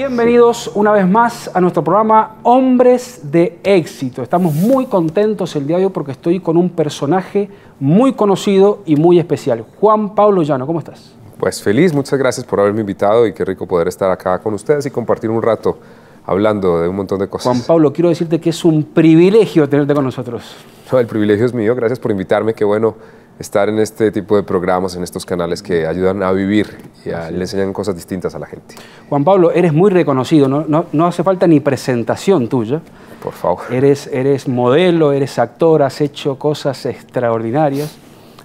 Bienvenidos una vez más a nuestro programa Hombres de Éxito. Estamos muy contentos el día de hoy porque estoy con un personaje muy conocido y muy especial. Juan Pablo Llano, ¿cómo estás? Pues feliz, muchas gracias por haberme invitado y qué rico poder estar acá con ustedes y compartir un rato hablando de un montón de cosas. Juan Pablo, quiero decirte que es un privilegio tenerte con nosotros. No, el privilegio es mío, gracias por invitarme, qué bueno estar en este tipo de programas, en estos canales que ayudan a vivir y le enseñan cosas distintas a la gente. Juan Pablo, eres muy reconocido, no, no, hace falta ni presentación tuya. Por favor. Eres, eres modelo, eres actor, has hecho cosas extraordinarias,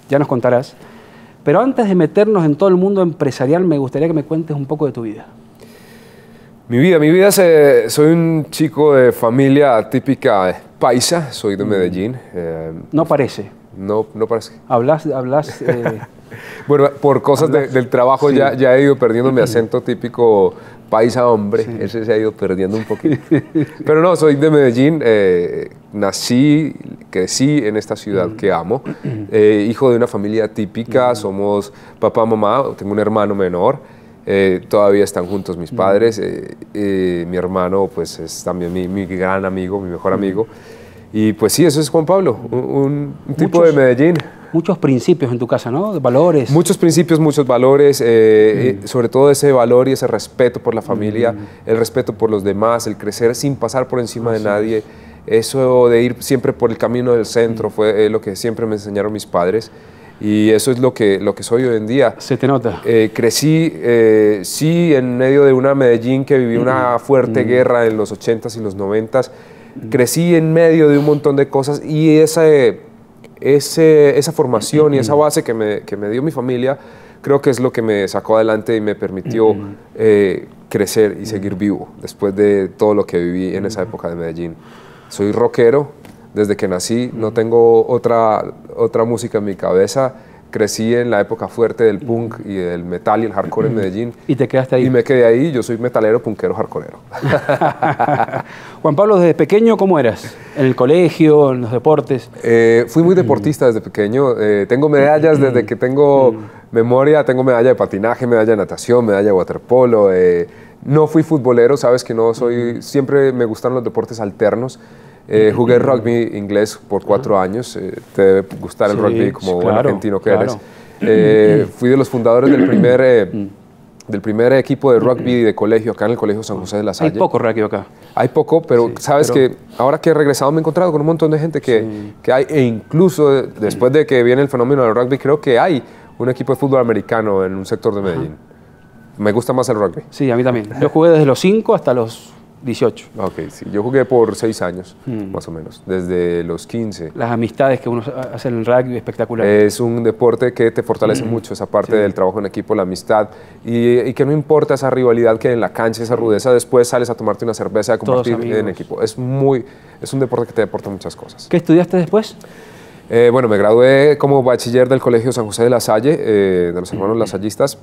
ya nos contarás. Pero antes de meternos en todo el mundo empresarial, me gustaría que me cuentes un poco de tu vida. Mi vida, mi vida, soy un chico de familia típica paisa, soy de mm. Medellín. Eh, no parece. No, no parece. Hablas, hablas. Eh, bueno, por cosas del trabajo ya, ya he ido perdiendo mi acento típico paisa hombre, ese se ha ido perdiendo un poquito. Pero no, soy de Medellín, eh, nací, crecí en esta ciudad que amo, eh, hijo de una familia típica, somos papá, mamá, tengo un hermano menor, todavía están juntos mis padres, mi hermano pues es también mi, mi, gran amigo, mi mejor amigo. Y pues sí, eso es Juan Pablo, un, tipo de Medellín. Muchos principios en tu casa, ¿no? Valores. Muchos principios, muchos valores, eh, eh, mm. sobre todo ese valor y ese respeto por la familia, mm. el respeto por los demás, el crecer sin pasar por encima de nadie. Eso de ir siempre por el camino del centro fue eh, lo que siempre me enseñaron mis padres. Y eso es lo que, lo que soy hoy en día. Se te nota. crecí, sí, en medio de una Medellín que vivió una mm. fuerte guerra en los 80s y los 90s crecí en medio de un montón de cosas y esa, ese, esa formación y esa base que me, que me, dio mi familia creo que es lo que me sacó adelante y me permitió eh, crecer y seguir vivo después de todo lo que viví en esa época de Medellín. Soy rockero desde que nací, no tengo otra, otra música en mi cabeza crecí en la época fuerte del punk y del metal y el hardcore en Medellín. ¿Y te quedaste ahí? Y me quedé ahí, yo soy metalero, punkero, hardcoreero. Juan Pablo, desde pequeño, ¿cómo eras? ¿En el colegio, en los deportes? Eh, fui muy deportista desde pequeño. Eh, tengo medallas desde que tengo memoria, tengo medalla de patinaje, medalla de natación, medalla de waterpolo. Eh, no fui futbolero, sabes que no soy, siempre me gustaron los deportes alternos. Eh, jugué rugby inglés por cuatro años. Eh, te debe gustar el rugby como buen argentino que eres. Eh, fui de los fundadores del primer, mm. del primer equipo de rugby de colegio, acá en el Colegio San José de la Salle. Hay poco rugby acá. Hay poco, pero sabes que ahora que he regresado me he encontrado con un montón de gente que, que hay, e incluso después de que viene el fenómeno del rugby, creo que hay un equipo de fútbol americano en un sector de Medellín. Me gusta más el rugby. Sí, a mí también. Yo jugué desde los 5 hasta los 18. Ok, sí. Yo jugué por 6 años, hmm. más o menos, desde los 15. Las amistades que uno hace en el rugby, espectacular. Es un deporte que te fortalece hmm. mucho, esa parte del trabajo en equipo, la amistad, y, que no importa esa rivalidad que en la cancha, esa rudeza, después sales a tomarte una cerveza a compartir en equipo. Es, muy, es un deporte que te aporta muchas cosas. ¿Qué estudiaste después? Eh, bueno, me gradué como bachiller del Colegio San José de la Salle, eh, de los hermanos lasallistas,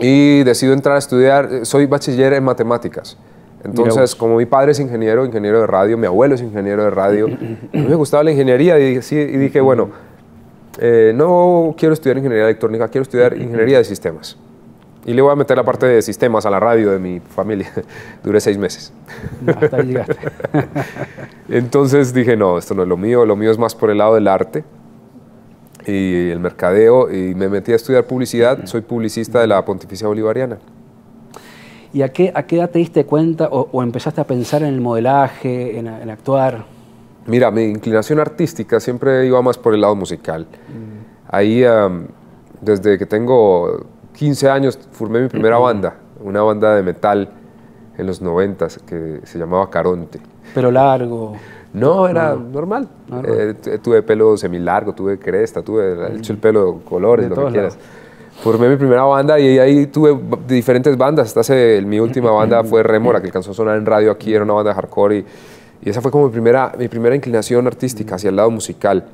y decido entrar a estudiar, soy bachiller en matemáticas. Entonces, como mi padre es ingeniero, ingeniero de radio, mi abuelo es ingeniero de radio, a mí me gustaba la ingeniería y, dije, bueno, eh, no quiero estudiar ingeniería electrónica, quiero estudiar ingeniería de sistemas. Y le voy a meter la parte de sistemas a la radio de mi familia. Duré seis meses. Hasta ahí llegaste. Entonces dije, no, esto no es lo mío, lo mío es más por el lado del arte y el mercadeo. Y me metí a estudiar publicidad, soy publicista de la Pontificia Bolivariana. ¿Y a qué, a qué edad te diste cuenta o, empezaste a pensar en el modelaje, en, actuar? Mira, mi inclinación artística siempre iba más por el lado musical. Mm. Ahí, desde que tengo 15 años, formé mi primera banda, una banda de metal en los 90 que se llamaba Caronte. ¿Pero largo? No, era normal. Eh, tuve pelo semilargo, tuve cresta, tuve hecho el pelo colores, lo que quieras formé mi primera banda y ahí tuve diferentes bandas. Hasta hace, mi última banda fue Remora, que alcanzó a sonar en radio aquí, era una banda de hardcore y, y, esa fue como mi primera, mi primera inclinación artística hacia el lado musical.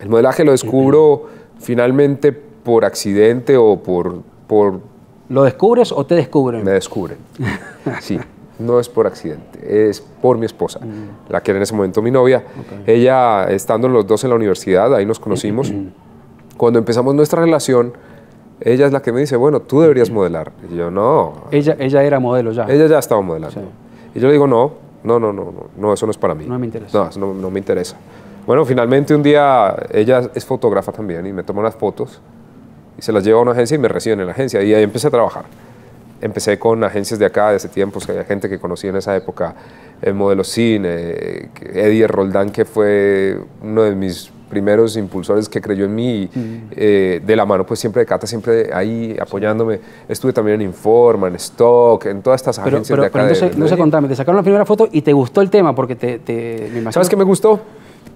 El modelaje lo descubro finalmente por accidente o por, por... ¿Lo descubres o te descubren? Me descubren, sí. No es por accidente, es por mi esposa, mm. la que era en ese momento mi novia. Ella, estando los dos en la universidad, ahí nos conocimos. Cuando empezamos nuestra relación, ella es la que me dice, bueno, tú deberías modelar. Y yo, no. Ella, ella era modelo ya. Ella ya estaba modelando. Sí. Y yo le digo, no, no, no, no, no, no, eso no es para mí. No me interesa. No, eso no, no me interesa. Bueno, finalmente un día ella es fotógrafa también y me toma unas fotos y se las lleva a una agencia y me reciben en la agencia. Y ahí empecé a trabajar. Empecé con agencias de acá de hace tiempos, que había gente que conocía en esa época, el modelo cine, que Eddie Roldán, que fue uno de mis primeros impulsores que creyó en mí, eh, de la mano pues siempre de Cata, siempre ahí apoyándome. Estuve también en Informa, en Stock, en todas estas Pero, agencias pero, de acá. pero entonces, de no sé, contame, te sacaron la primera foto y te gustó el tema porque te, te me ¿Sabes qué me gustó?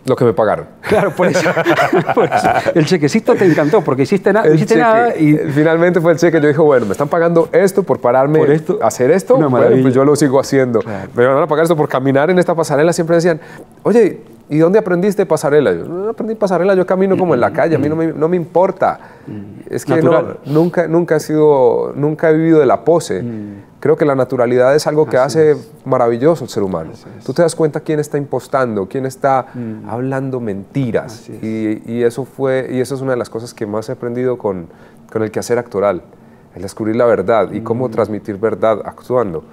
Lo que me pagaron. Claro, por eso, por eso. El chequecito te encantó porque hiciste, na- no hiciste cheque, nada y eh, finalmente fue el cheque. Yo dije, bueno, me están pagando esto por pararme Por esto. a hacer esto. Bueno, pues yo lo sigo haciendo. Claro. Me van a pagar esto por caminar en esta pasarela. Siempre decían, oye, ¿y dónde aprendiste pasarela? Yo no aprendí pasarela, yo camino como en la calle, a mí no me, no me importa. Es que no, nunca, nunca he sido, nunca he vivido de la pose. Creo que la naturalidad es algo que hace maravilloso el ser humano. Tú te das cuenta quién está impostando, quién está hablando mentiras. Es. Y, y eso fue, y eso es una de las cosas que más he aprendido con, con el quehacer actoral, el descubrir la verdad y cómo transmitir verdad actuando.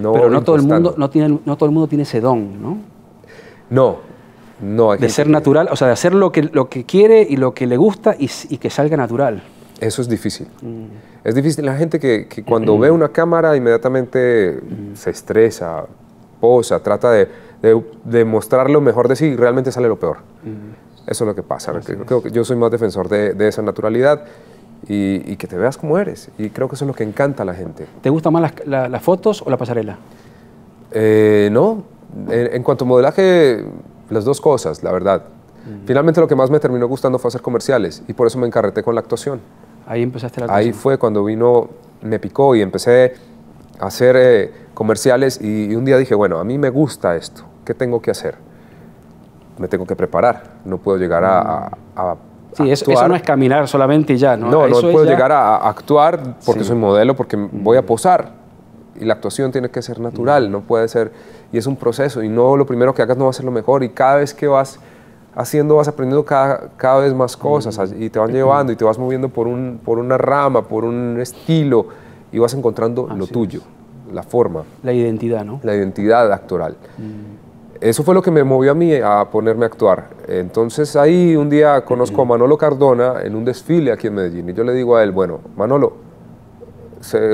No pero no todo el mundo no tiene no todo el mundo tiene ese don, ¿no? No, no. hay De ser natural, o sea, de hacer lo que lo que quiere y lo que le gusta y, que salga natural. Eso es difícil. Es difícil. La gente que, que cuando ve una cámara inmediatamente se estresa, posa, trata de, de- de mostrar lo mejor de sí y realmente sale lo peor. Eso es lo que pasa. Creo, creo que yo soy más defensor de, de esa naturalidad y, y que te veas como eres. Y creo que eso es lo que encanta a la gente. ¿Te gustan más las, la- las fotos o la pasarela? Eh, no, en, en cuanto a modelaje, las dos cosas, la verdad. Finalmente lo que más me terminó gustando fue hacer comerciales y por eso me encarreté con la actuación. Ahí empezaste la Ahí actuación. fue cuando vino, me picó y empecé a hacer eh, comerciales y, y un día dije, bueno, a mí me gusta esto, ¿qué tengo que hacer? Me tengo que preparar, no puedo llegar a, a- a Sí, eso, no es caminar solamente y ya, ¿no? No, no Eso puedo ya- llegar a, a actuar porque Sí. soy modelo, porque voy a posar. Y la actuación tiene que ser natural, no puede ser. Y es un proceso. Y no lo primero que hagas no va a ser lo mejor. Y cada vez que vas haciendo, vas aprendiendo cada, cada vez más cosas. Y te van llevando y te vas moviendo por, un, por una rama, por un estilo. Y vas encontrando lo tuyo, la forma, la identidad, ¿no? la identidad actoral. Eso fue lo que me movió a mí a ponerme a actuar. Entonces ahí un día conozco a Manolo Cardona en un desfile aquí en Medellín y yo le digo a él, bueno, Manolo,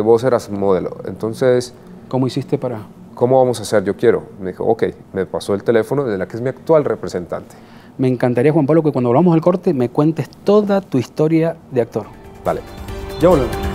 vos eras modelo, entonces, ¿Cómo hiciste para...? ¿cómo vamos a hacer? Yo quiero. Me dijo, ok, me pasó el teléfono de la que es mi actual representante. Me encantaría, Juan Pablo, que cuando volvamos al corte me cuentes toda tu historia de actor. Vale. Ya volvemos.